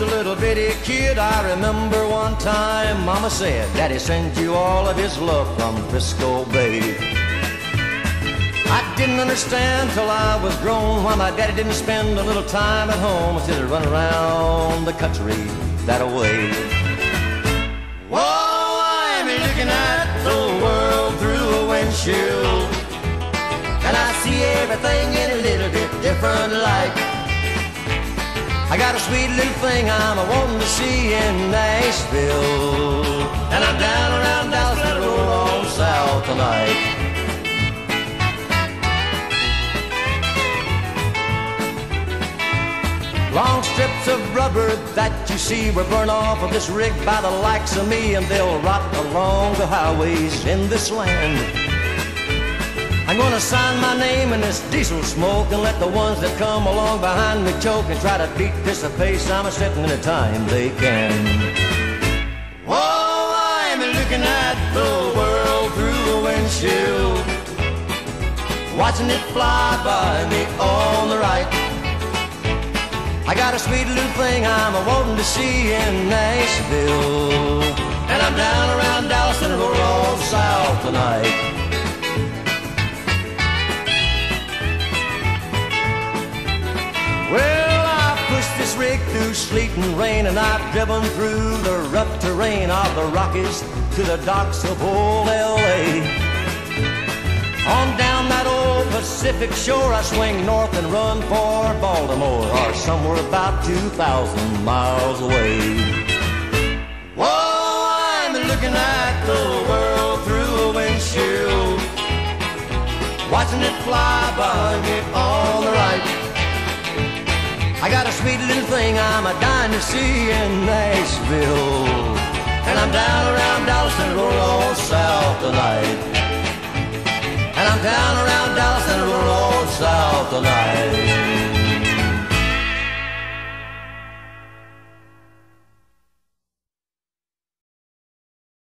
a little bitty kid, I remember one time Mama said, Daddy sent you all of his love from Frisco Bay. I didn't understand till I was grown why my daddy didn't spend a little time at home instead of run around the country that away. Whoa, I'm looking at the world through a windshield, I got a sweet little thing I'm a wanting to see in Nashville. And I'm down around Dallas and roll on south tonight. Long strips of rubber that you see were burned off of this rig by the likes of me, and they'll rot along the highways in this land. I'm gonna sign my name in this diesel smoke and let the ones that come along behind me choke and try to beat this a pace I'm a setting in a time they can. Whoa, I'm looking at the world through a windshield, watching it fly by me on the right. I got a sweet little thing I'm a wanting to see in Nashville, and I'm down around Dallas and roll on south tonight. Through sleet and rain, and I've driven through the rough terrain of the Rockies to the docks of old L.A. On down that old Pacific shore, I swing north and run for Baltimore, or somewhere about 2,000 miles away. Whoa, I'm looking at the world through a windshield, watching it fly by me. I got a sweet little thing I'm a dying to see in Nashville. And I'm down around Dallas and roll on south tonight. And I'm down around Dallas and roll on south tonight.